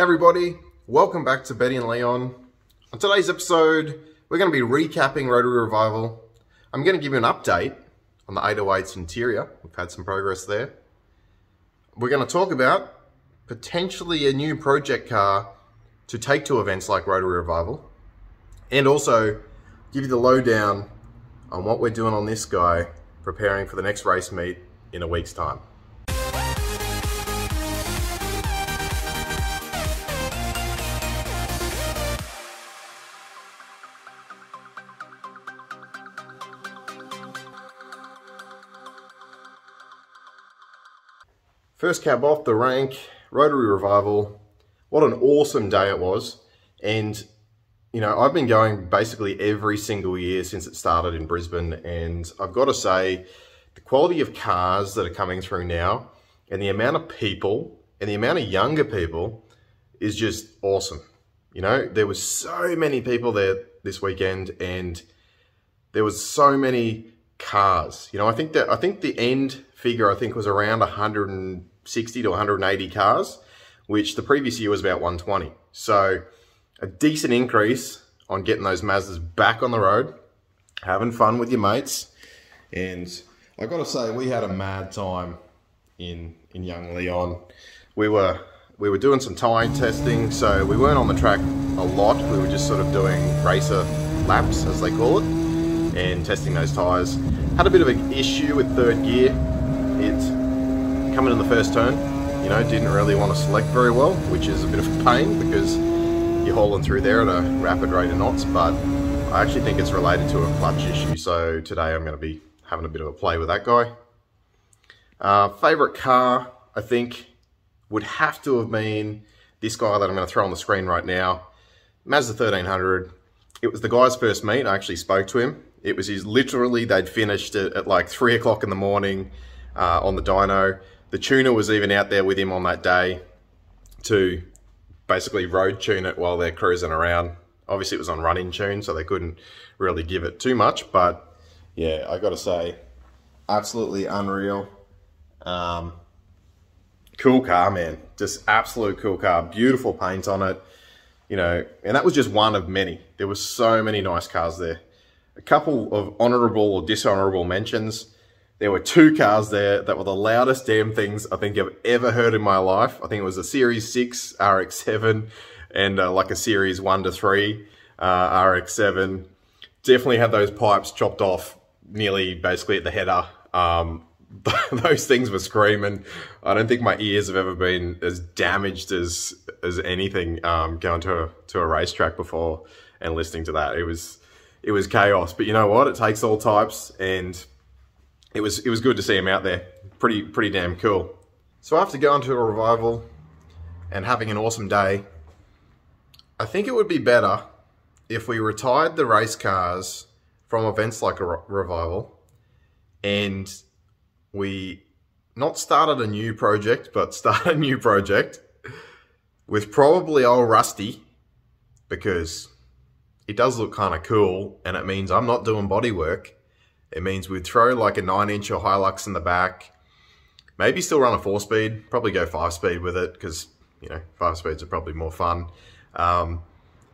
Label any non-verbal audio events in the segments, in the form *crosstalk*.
Everybody, welcome back to Betty and Leon. On today's episode, we're going to be recapping Rotary Revival. I'm going to give you an update on the 808's interior. We've had some progress there. We're going to talk about potentially a new project car to take to events like Rotary Revival. And also give you the lowdown on what we're doing on this guy preparing for the next race meet in a week's time. First cab off the rank, Rotary Revival. What an awesome day it was. And, you know, I've been going basically every single year since it started in Brisbane. And I've got to say, the quality of cars that are coming through now and the amount of people and the amount of younger people is just awesome. You know, there was so many people there this weekend and there was so many cars. You know, I think that I think the end figure I think was around 100 60 to 180 cars, which the previous year was about 120. So a decent increase on getting those Mazdas back on the road, having fun with your mates. And I got to say, we had a mad time in in young Leon. We were we were doing some tyre testing, so we weren't on the track a lot. We were just sort of doing racer laps, as they call it, and testing those tyres. Had a bit of an issue with third gear. It coming in the first turn, you know, didn't really want to select very well, which is a bit of a pain because you're hauling through there at a rapid rate of knots, but I actually think it's related to a clutch issue. So today I'm going to be having a bit of a play with that guy. Uh, favorite car, I think, would have to have been this guy that I'm going to throw on the screen right now. Mazda 1300. It was the guy's first meet. I actually spoke to him. It was his literally, they'd finished it at like three o'clock in the morning uh, on the dyno. The tuner was even out there with him on that day to basically road tune it while they're cruising around. Obviously, it was on running tune, so they couldn't really give it too much. But yeah, I got to say, absolutely unreal. Um, cool car, man. Just absolute cool car. Beautiful paint on it. You know, and that was just one of many. There were so many nice cars there. A couple of honourable or dishonourable mentions. There were two cars there that were the loudest damn things I think I've ever heard in my life. I think it was a Series 6 RX-7 and uh, like a Series 1 to 3 uh, RX-7. Definitely had those pipes chopped off nearly basically at the header. Um, *laughs* those things were screaming. I don't think my ears have ever been as damaged as as anything um, going to a, to a racetrack before and listening to that. It was it was chaos. But you know what? It takes all types and it was it was good to see him out there. Pretty pretty damn cool. So after going to a revival and having an awesome day, I think it would be better if we retired the race cars from events like a revival and we not started a new project, but *laughs* start a new project with probably old Rusty because it does look kind of cool and it means I'm not doing body work it means we'd throw like a 9 inch or Hilux in the back, maybe still run a 4 speed, probably go 5 speed with it because, you know, 5 speeds are probably more fun. Um,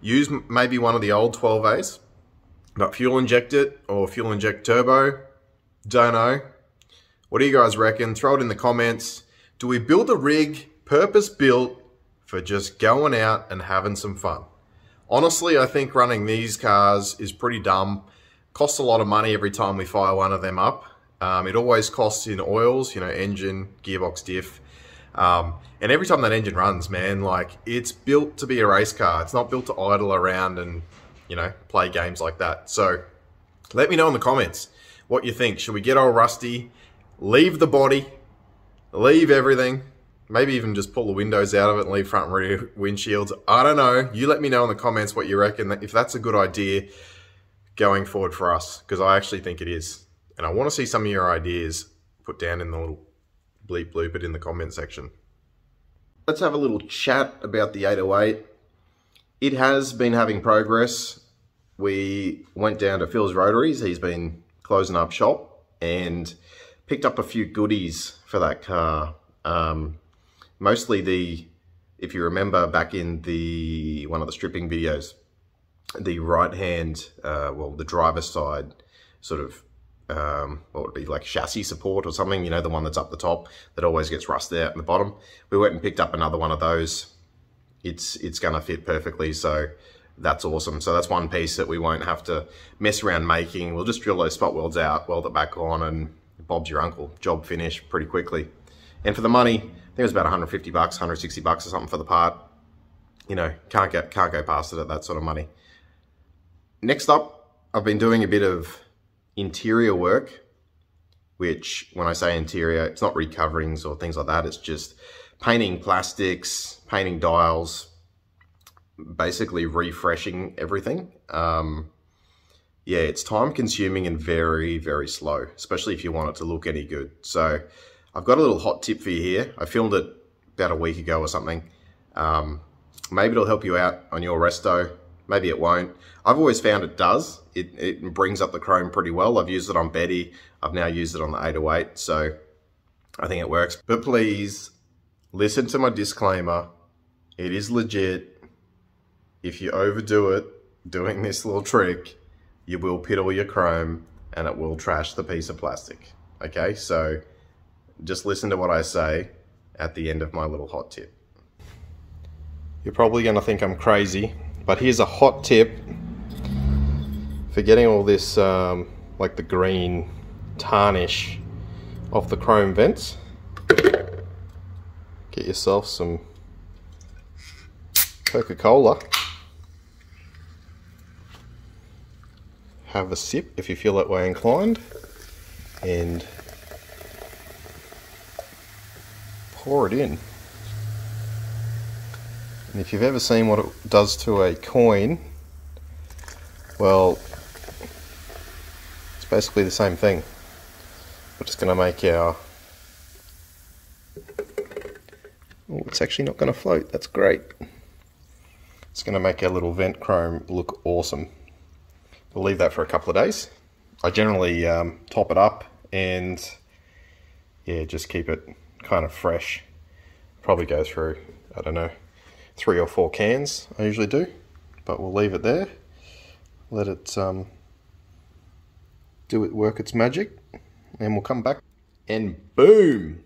use maybe one of the old 12As, but fuel inject it or fuel inject turbo, don't know. What do you guys reckon? Throw it in the comments. Do we build a rig purpose built for just going out and having some fun? Honestly, I think running these cars is pretty dumb costs a lot of money every time we fire one of them up. Um, it always costs in oils, you know, engine, gearbox, diff. Um, and every time that engine runs, man, like it's built to be a race car. It's not built to idle around and, you know, play games like that. So let me know in the comments what you think. Should we get old Rusty, leave the body, leave everything, maybe even just pull the windows out of it and leave front and rear windshields? I don't know. You let me know in the comments what you reckon. If that's a good idea, going forward for us because I actually think it is. And I want to see some of your ideas put down in the little bleep bloop it in the comment section. Let's have a little chat about the 808. It has been having progress. We went down to Phil's Rotaries. He's been closing up shop and picked up a few goodies for that car. Um, mostly the if you remember back in the one of the stripping videos, the right hand, uh, well, the driver's side sort of, um, what would be like chassis support or something, you know, the one that's up the top that always gets rusted out in the bottom. We went and picked up another one of those. It's, it's going to fit perfectly. So that's awesome. So that's one piece that we won't have to mess around making. We'll just drill those spot welds out, weld it back on and Bob's your uncle. Job finished pretty quickly. And for the money, I think it was about 150 bucks, 160 bucks or something for the part. You know, can't get can't go past it at that sort of money. Next up, I've been doing a bit of interior work, which when I say interior, it's not recoverings or things like that. It's just painting plastics, painting dials, basically refreshing everything. Um, yeah, it's time consuming and very, very slow, especially if you want it to look any good. So I've got a little hot tip for you here. I filmed it about a week ago or something. Um, maybe it'll help you out on your resto. Maybe it won't. I've always found it does. It, it brings up the chrome pretty well. I've used it on Betty. I've now used it on the 808. So I think it works. But please listen to my disclaimer. It is legit. If you overdo it doing this little trick, you will pit all your chrome and it will trash the piece of plastic. Okay, so just listen to what I say at the end of my little hot tip. You're probably going to think I'm crazy, but here's a hot tip for getting all this, um, like the green tarnish off the chrome vents. Get yourself some Coca-Cola. have a sip if you feel that way inclined and pour it in. And if you've ever seen what it does to a coin, well, it's basically the same thing. We're just going to make our... Oh, it's actually not going to float. That's great. It's going to make our little vent chrome look awesome. We'll leave that for a couple of days. I generally um, top it up and yeah, just keep it kind of fresh. Probably go through, I don't know, three or four cans I usually do, but we'll leave it there. Let it um, do it work its magic and we'll come back and boom,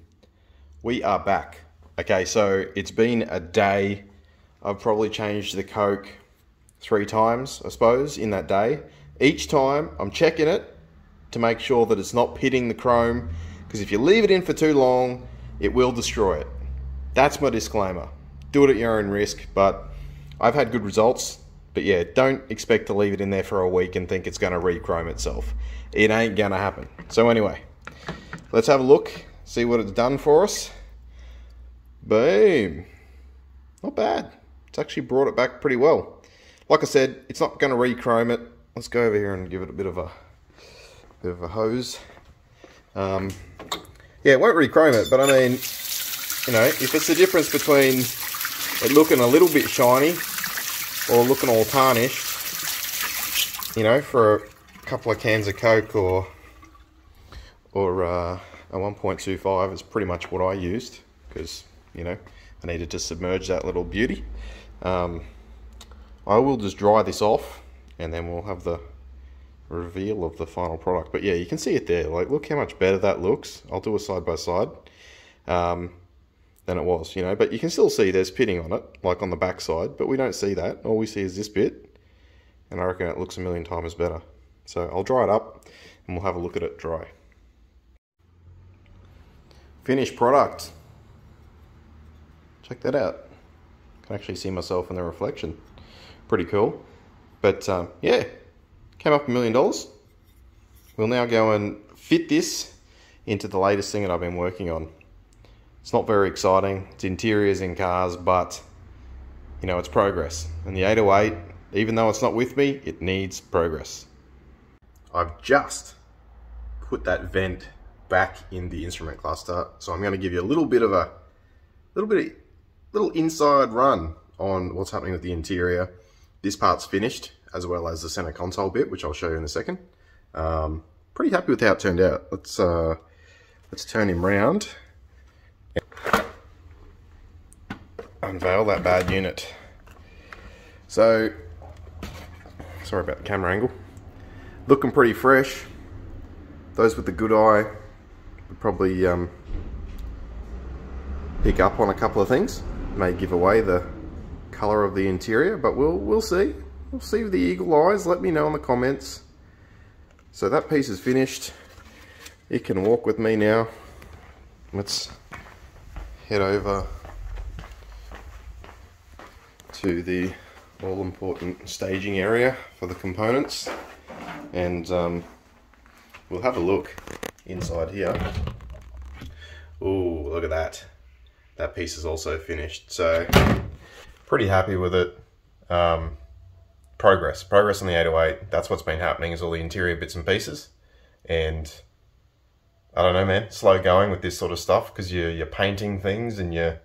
we are back. Okay, so it's been a day. I've probably changed the Coke three times, I suppose, in that day. Each time I'm checking it to make sure that it's not pitting the chrome because if you leave it in for too long, it will destroy it. That's my disclaimer. Do it at your own risk, but I've had good results. But yeah, don't expect to leave it in there for a week and think it's going to re-chrome itself. It ain't going to happen. So anyway, let's have a look, see what it's done for us. Boom. Not bad. It's actually brought it back pretty well. Like I said, it's not going to re-chrome it. Let's go over here and give it a bit of a bit of a hose. Um, yeah, it won't re-chrome it, but I mean, you know, if it's the difference between it looking a little bit shiny or looking all tarnished, you know, for a couple of cans of Coke or or uh, a 1.25 is pretty much what I used because, you know, I needed to submerge that little beauty. Um, I will just dry this off and then we'll have the reveal of the final product. But yeah, you can see it there. Like, look how much better that looks. I'll do a side by side um, than it was, you know. But you can still see there's pitting on it, like on the back side. But we don't see that. All we see is this bit. And I reckon it looks a million times better. So I'll dry it up and we'll have a look at it dry. Finished product. Check that out. Can actually see myself in the reflection pretty cool. But um, yeah, came up a million dollars. We'll now go and fit this into the latest thing that I've been working on. It's not very exciting. It's interiors in cars, but you know, it's progress. And the 808, even though it's not with me, it needs progress. I've just put that vent back in the instrument cluster. So I'm going to give you a little bit of a little bit of, little inside run on what's happening with the interior. This part's finished, as well as the center console bit, which I'll show you in a second. Um, pretty happy with how it turned out. Let's uh, let's turn him round. Oh, unveil that bad unit. So, sorry about the camera angle. Looking pretty fresh. Those with the good eye would probably um, pick up on a couple of things. May give away the colour of the interior, but we'll we'll see. We'll see with the eagle eyes. Let me know in the comments. So that piece is finished. It can walk with me now. Let's head over to the all-important staging area for the components and um, we'll have a look inside here. Ooh, look at that. That piece is also finished. So, pretty happy with it. Um, progress. Progress on the 808. That's what's been happening is all the interior bits and pieces. And I don't know, man, slow going with this sort of stuff because you're, you're painting things and you're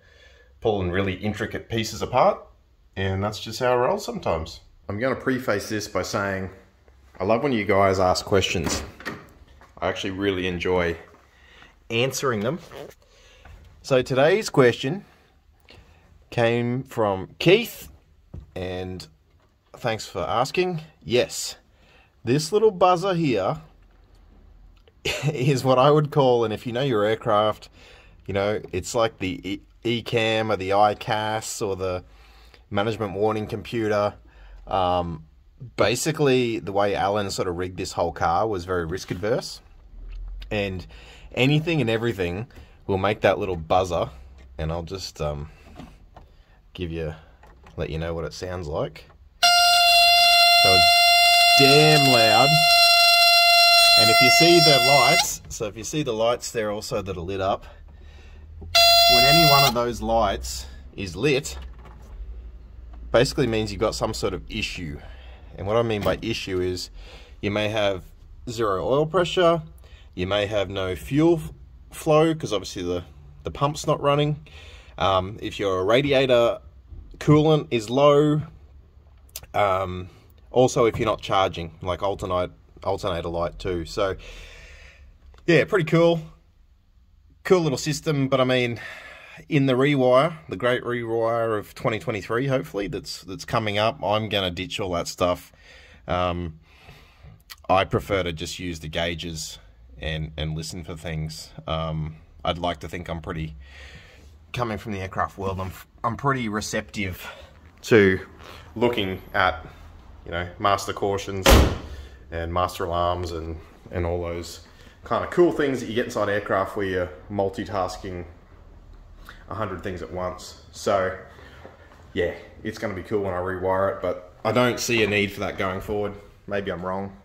pulling really intricate pieces apart. And that's just how I roll sometimes. I'm going to preface this by saying I love when you guys ask questions. I actually really enjoy answering them. So today's question came from Keith, and thanks for asking. Yes, this little buzzer here *laughs* is what I would call, and if you know your aircraft, you know, it's like the e- ECAM or the EICAS or the management warning computer. Um, basically, the way Alan sort of rigged this whole car was very risk adverse. And anything and everything will make that little buzzer. And I'll just um, give you, let you know what it sounds like. So it's damn loud. And if you see the lights, so if you see the lights there also that are lit up, when any one of those lights is lit, basically means you've got some sort of issue. And what I mean by issue is you may have zero oil pressure, you may have no fuel flow because obviously the, the pump's not running. Um, if your radiator coolant is low, um, also if you're not charging, like alternate, alternator light too. So yeah, pretty cool. Cool little system, but I mean, in the rewire, the great rewire of 2023, hopefully that's that's coming up. I'm gonna ditch all that stuff. Um, I prefer to just use the gauges and and listen for things. Um, I'd like to think I'm pretty coming from the aircraft world. I'm I'm pretty receptive to looking at you know master cautions and master alarms and and all those kind of cool things that you get inside aircraft where you're multitasking a hundred things at once. So yeah, it's going to be cool when I rewire it, but I don't see a need for that going forward. Maybe I'm wrong.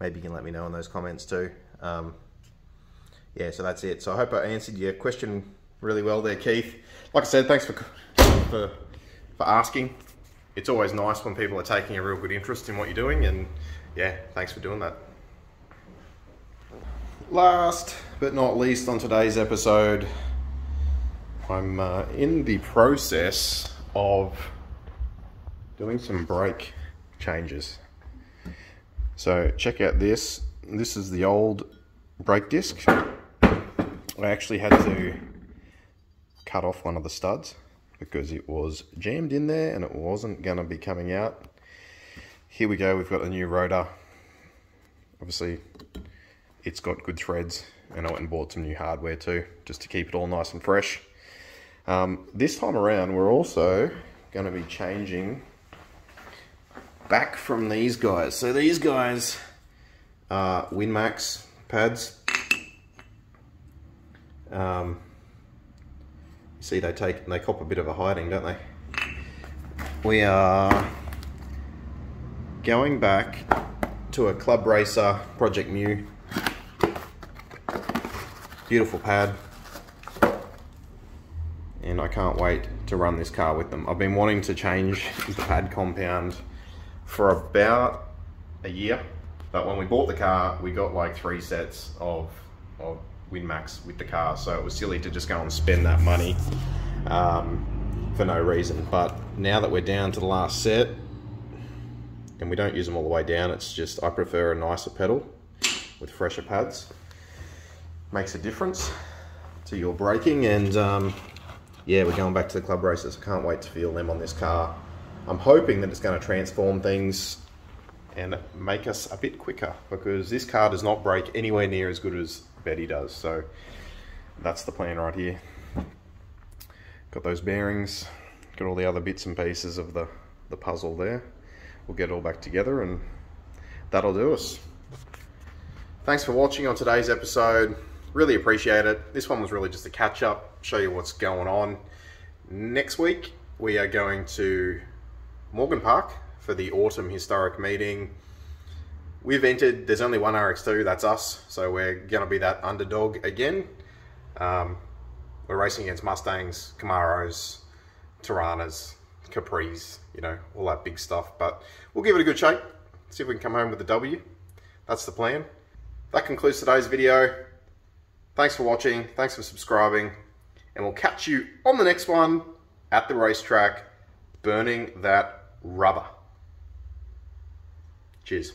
Maybe you can let me know in those comments too. Um, yeah, so that's it. So I hope I answered your question really well there, Keith. Like I said, thanks for for, for asking. It's always nice when people are taking a real good interest in what you're doing, and yeah, thanks for doing that. Last but not least on today's episode, I'm uh, in the process of doing some brake changes. So check out this. This is the old brake disc. I actually had to cut off one of the studs because it was jammed in there and it wasn't going to be coming out. Here we go, we've got a new rotor. Obviously, it's got good threads and I went and bought some new hardware too, just to keep it all nice and fresh. Um, this time around, we're also going to be changing back from these guys. So these guys are WinMax pads. Um, see, they take they cop a bit of a hiding, don't they? We are going back to a Club Racer Project Mu. Beautiful pad and I can't wait to run this car with them. I've been wanting to change the pad compound for about a year, but when we bought the car, we got like three sets of, of WinMax with the car, so it was silly to just go and spend that money um, for no reason. But now that we're down to the last set, and we don't use them all the way down, it's just I prefer a nicer pedal with fresher pads. Makes a difference to your braking and um, yeah, we're going back to the club races. I can't wait to feel them on this car. I'm hoping that it's going to transform things and make us a bit quicker because this car does not brake anywhere near as good as Betty does. So that's the plan right here. Got those bearings, got all the other bits and pieces of the, the puzzle there. We'll get all back together and that'll do us. Thanks for watching on today's episode. Really appreciate it. This one was really just a catch up, show you what's going on. Next week, we are going to Morgan Park for the autumn historic meeting. We've entered, there's only one RX2, that's us, so we're going to be that underdog again. Um, we're racing against Mustangs, Camaros, Toranas, Capris, you know, all that big stuff. But we'll give it a good shake, see if we can come home with a W. That's the plan. That concludes today's video. Thanks for watching, thanks for subscribing, and we'll catch you on the next one at the racetrack, burning that rubber. Cheers.